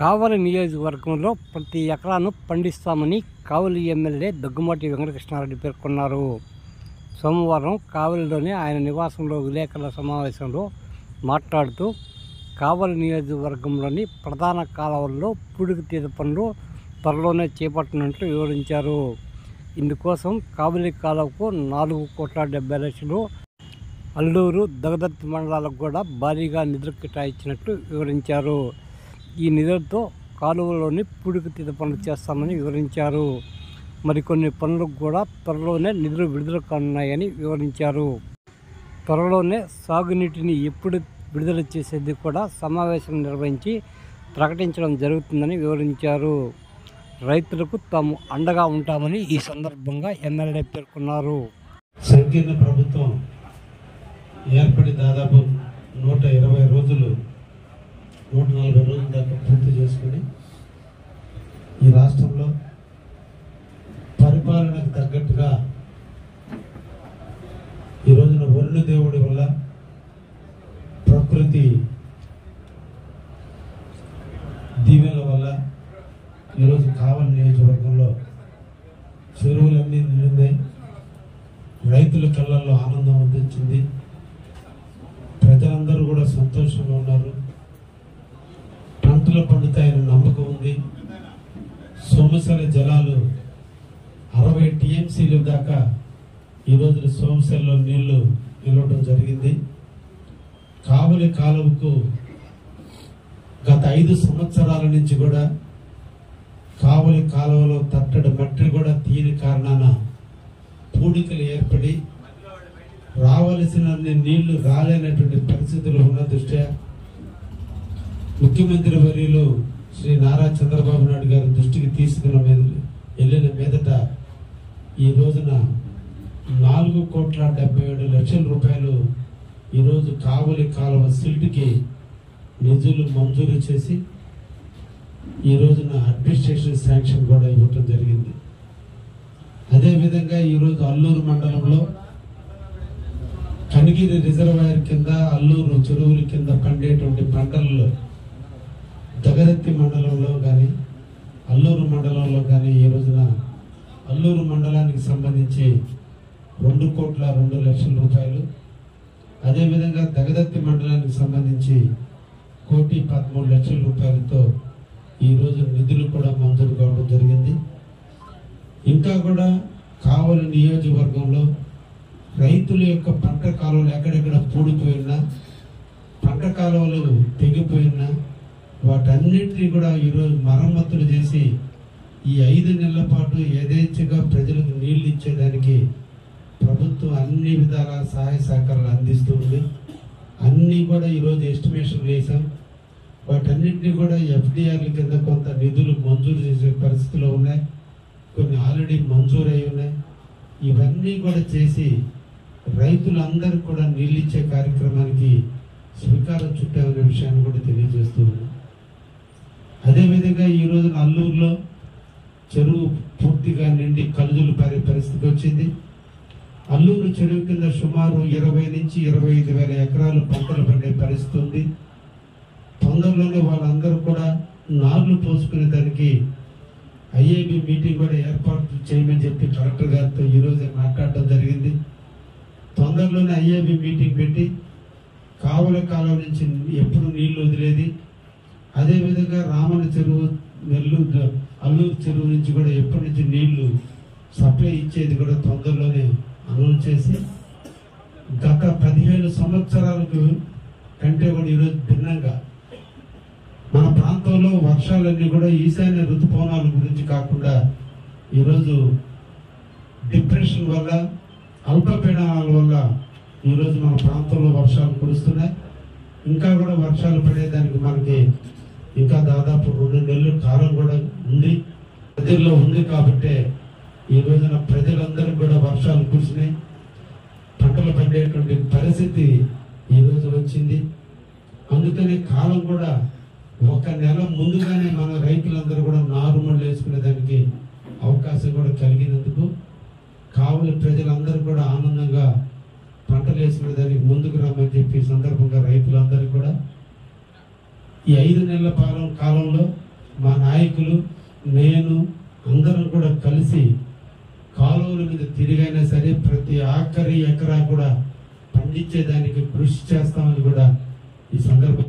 కావలి నియోజకవర్గంలో ప్రతి ఎకరాను పండిస్తామని కావలి ఎమ్మెల్యే దగ్గుమాటి వెంకటకృష్ణారెడ్డి పేర్కొన్నారు. సోమవారం కావలిలోని ఆయన నివాసంలో విలేకరుల సమావేశంలో మాట్లాడుతూ కావలి నియోజకవర్గంలోని ప్రధాన కాలువల్లో పుడుగు తీత పనులు త్వరలోనే చేపట్టనున్నట్లు వివరించారు. ఇందుకోసం కావలి కాలువకు నాలుగు కోట్ల డెబ్బై లక్షలు అల్లూరు దగదత్తి మండలాలకు కూడా భారీగా నిధులు కేటాయించినట్లు వివరించారు. ఈ నిధులతో కాలువలోని పూడికతీత పనులు చేస్తామని వివరించారు. మరికొన్ని పనులకు కూడా త్వరలోనే నిధులు విడుదల కానున్నాయని వివరించారు. త్వరలోనే సాగునీటిని ఎప్పుడు విడుదల చేసేది కూడా సమావేశం నిర్వహించి ప్రకటించడం జరుగుతుందని వివరించారు. రైతులకు తాము అండగా ఉంటామని ఈ సందర్భంగా ఎమ్మెల్యే పేర్కొన్నారు. సంకీర్ణ ప్రభుత్వం ఏర్పడి దాదాపు నూట ఇరవై రోజులు నూట నలభై రోజుల దాకా పూర్తి చేసుకుని ఈ రాష్ట్రంలో పరిపాలనకు తగ్గట్టుగా ఈ రోజున వరుణ దేవుడి వల్ల ప్రకృతి దీవెల వల్ల ఈరోజు కావలి నియోజకవర్గంలో చెరువులన్నీ నిండున్నాయి రైతుల కళ్ళల్లో ఆనందం అందించింది. ప్రజలందరూ కూడా సంతోషంగా ఉన్నారు. పంటలు పండుతాయని నమ్మకం ఉంది. సోమశల జలాలు అరవై టీఎంసీలు దాకా ఈ రోజున సోమశల్లో నీళ్ళు నిలవడం జరిగింది. కావలి కాలువకు గత ఐదు సంవత్సరాల నుంచి కూడా కావలి కాలువలో తట్టడి మట్టి కూడా తీయని కారణాన పూడికలు ఏర్పడి రావలసిన నీళ్ళు రాలేనటువంటి పరిస్థితులు ఉన్న దృష్ట్యా ముఖ్యమంత్రి వర్యులు శ్రీ నారా చంద్రబాబు నాయుడు గారి దృష్టికి తీసుకున్న మీద వెళ్ళిన మీదట ఈ రోజున నాలుగు కోట్ల డెబ్బై ఏడు లక్షల రూపాయలు ఈరోజు కావలి కాలువ సిల్ట్కి నిధులు మంజూరు చేసి ఈ రోజున అడ్మినిస్ట్రేషన్ శాంక్షన్ కూడా ఇవ్వటం జరిగింది. అదేవిధంగా ఈరోజు అల్లూరు మండలంలో కనిగిరి రిజర్వాయర్ కింద అల్లూరు చెరువుల కింద పండేటువంటి పంటల్లో దగదత్తి మండలంలో కానీ అల్లూరు మండలంలో కానీ ఈ రోజున అల్లూరు మండలానికి సంబంధించి రెండు కోట్ల రెండు లక్షల రూపాయలు అదేవిధంగా దగదత్తి మండలానికి సంబంధించి కోటి పదమూడు లక్షల రూపాయలతో ఈ నిధులు కూడా మంజూరు కావడం జరిగింది. ఇంకా కూడా కావలి నియోజకవర్గంలో రైతుల యొక్క పంట కాలువలు ఎక్కడెక్కడ పూడిపోయినా పంట కాలువలు తెగిపోయినా వాటన్నిటినీ కూడా ఈరోజు మరమ్మతులు చేసి ఈ ఐదు నెలల పాటు యథేచ్ఛగా ప్రజలకు నీళ్ళు ఇచ్చేదానికి ప్రభుత్వం అన్ని విధాల సహాయ సహకారాలు అందిస్తూ ఉంది. అన్నీ కూడా ఈరోజు ఎస్టిమేషన్ వేసాం వాటన్నిటిని కూడా ఎఫ్డిఆర్ల కింద కొంత నిధులు మంజూరు చేసే పరిస్థితిలో ఉన్నాయి. కొన్ని ఆల్రెడీ మంజూరు అయి ఉన్నాయి. ఇవన్నీ కూడా చేసి రైతులందరూ కూడా నీళ్ళు ఇచ్చే కార్యక్రమానికి శ్రీకారం చుట్టామనే విషయాన్ని కూడా తెలియజేస్తూ ఉన్నాం. అదేవిధంగా ఈ రోజున అల్లూరులో చెరువు పూర్తిగా నిండి కలుజులు పారే పరిస్థితి వచ్చింది. అల్లూరు చెరువు కింద సుమారు ఇరవై నుంచి ఇరవై ఐదు వేల ఎకరాలు పంటలు పండే పరిస్థితి ఉంది. తొందరలోనే వాళ్ళందరూ కూడా నార్లు పోసుకునే దానికి ఐఏబి మీటింగ్ కూడా ఏర్పాటు చేయమని చెప్పి కలెక్టర్ గారితో ఈ రోజే మాట్లాడటం జరిగింది. తొందరలోనే ఐఏబి మీటింగ్ పెట్టి కావుల కాలం నుంచి ఎప్పుడు నీళ్ళు వదిలేది అదేవిధంగా రాముని చెరువు నెల్లూరు అల్లూరు చెరువు నుంచి కూడా ఎప్పటి నుంచి నీళ్ళు సప్లై ఇచ్చేది కూడా తొందరలోనే అనౌన్స్ చేసి గత పదిహేను సంవత్సరాలకు కంటే కూడా ఈరోజు భిన్నంగా మన ప్రాంతంలో వర్షాలన్నీ కూడా ఈశాన్య ఋతుపవనాల గురించి కాకుండా ఈరోజు డిప్రెషన్ వల్ల అల్పపీడనాల వల్ల ఈరోజు మన ప్రాంతంలో వర్షాలు కురుస్తున్నాయి. ఇంకా కూడా వర్షాలు పడేదానికి మనకి ఇంకా దాదాపు రెండు నెలలు కాలం కూడా ఉంది. ప్రజల్లో ఉంది కాబట్టి ఈ రోజున ప్రజలందరూ కూడా వర్షాలు కురిసినాయి. పంటలు పండేటువంటి పరిస్థితి ఈ రోజు వచ్చింది. అందుకనే కాలం కూడా ఒక నెల ముందుగానే మన రైతులందరూ కూడా నారుమళ్ళు వేసుకునే దానికి అవకాశం కూడా కలిగినందుకు కావులు ప్రజలందరూ కూడా ఆనందంగా పంటలు వేసుకునే దానికి ఈ ఐదు నెలల కాలం కాలంలో మా నాయకులు నేను అందరం కూడా కలిసి కాలువల మీద తిరిగైనా సరే ప్రతి ఆఖరి ఎకరా కూడా పండించేదానికి కృషి చేస్తామని కూడా ఈ సందర్భం